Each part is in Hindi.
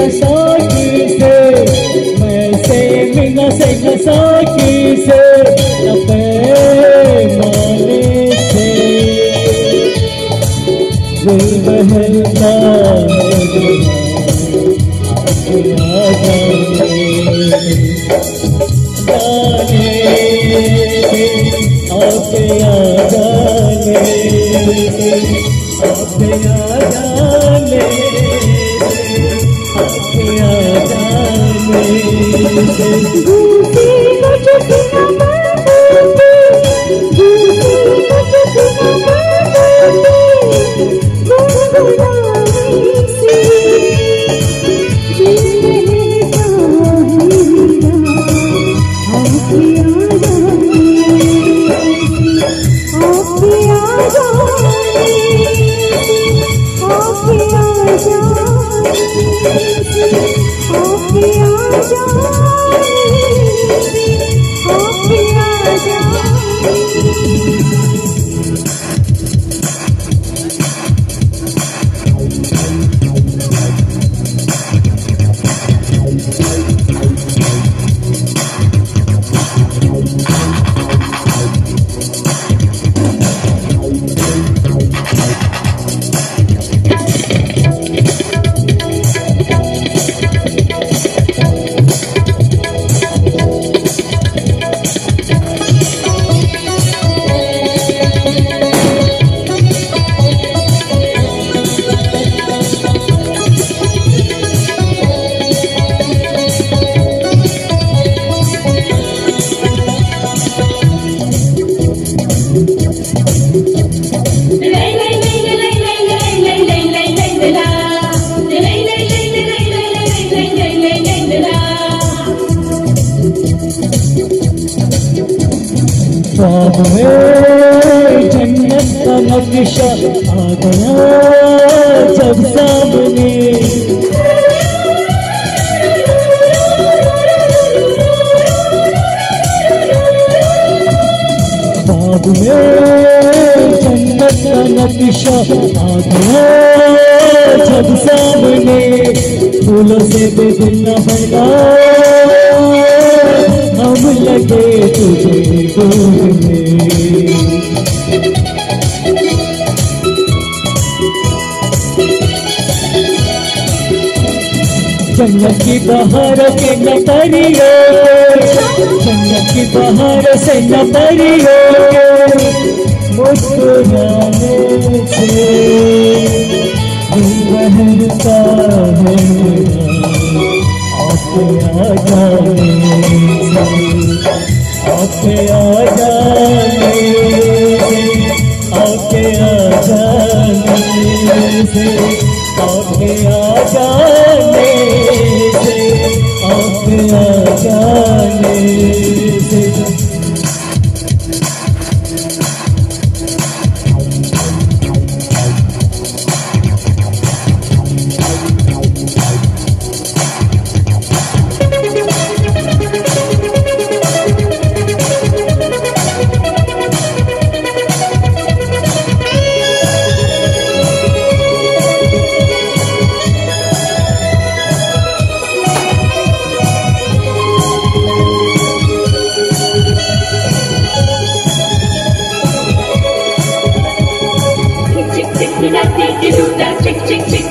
मिना से, मैं से से नसाकी से अपे माने से। दिल बहलता जाने आ जाने आपके आ जाने। जाने ख्वाब में जन्नत का नक्शा आ गया जब सामने ख्वाब में जन्नत का नक्शा आ गया जब सामने फूलों से बेदिल न बना हम लगे तुझे ढूँढने। जन्नत की बहार के न परियो जन्नत की बहार से न परियो मुस्कुराने से। आपके आ जाने से आ जाने से आ जाने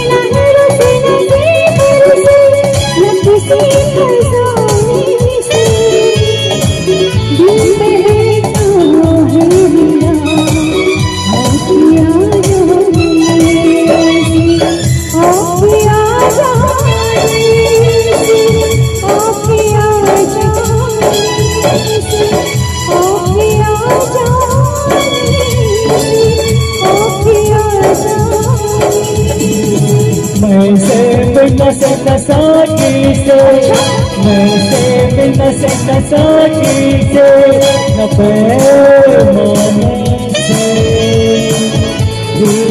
नहीं से नसाकी से। मैं से मिलना से नसाकी से। न से।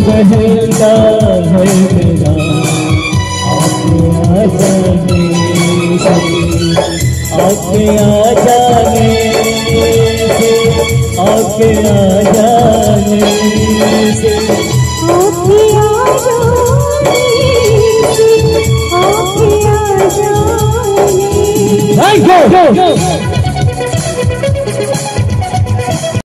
बहलता है मेरा। आ जाने से। आपके आ जाने से। आपके आ से। I go. go.